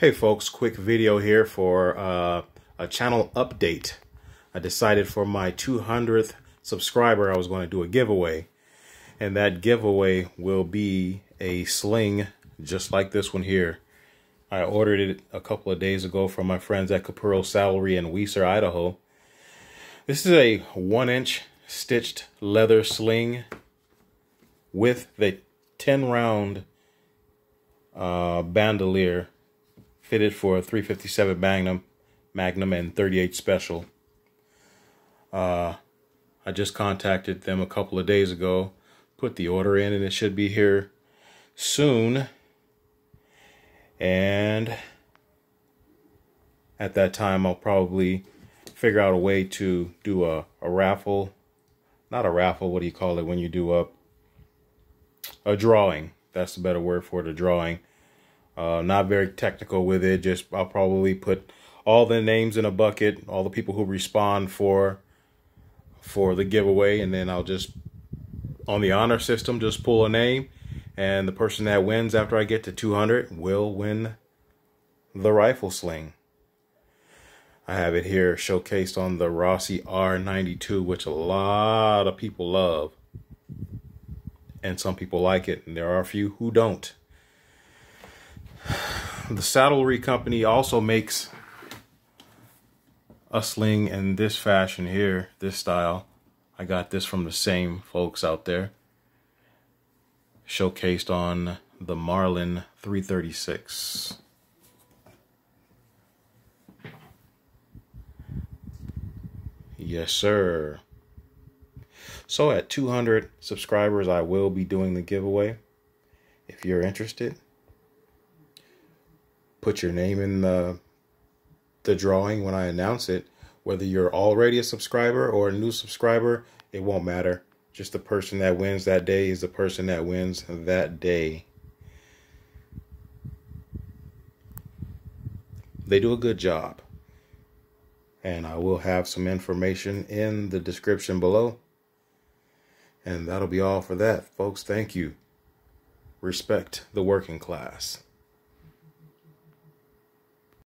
Hey folks, quick video here for uh, a channel update. I decided for my 200th subscriber I was going to do a giveaway. And that giveaway will be a sling just like this one here. I ordered it a couple of days ago from my friends at Capurro Saddlery in Weiser, Idaho. This is a one inch stitched leather sling with the 10 round uh, bandolier fitted for a 357 Magnum, Magnum and 38 Special. Uh, I just contacted them a couple of days ago, put the order in, and it should be here soon. And at that time, I'll probably figure out a way to do a, a raffle. Not a raffle, what do you call it when you do a, a drawing? That's the better word for it, a drawing uh, not very technical with it. Just I'll probably put all the names in a bucket, all the people who respond for for the giveaway, and then I'll just on the honor system just pull a name, and the person that wins after I get to 200 will win the rifle sling. I have it here showcased on the Rossi R92, which a lot of people love. And some people like it, and there are a few who don't the saddlery company also makes a sling in this fashion here, this style. I got this from the same folks out there. Showcased on the Marlin 336. Yes, sir. So at 200 subscribers, I will be doing the giveaway. If you're interested, put your name in the the drawing when I announce it. Whether you're already a subscriber or a new subscriber, it won't matter. Just the person that wins that day is the person that wins that day. They do a good job. And I will have some information in the description below. And that'll be all for that, folks. Thank you. Respect the working class.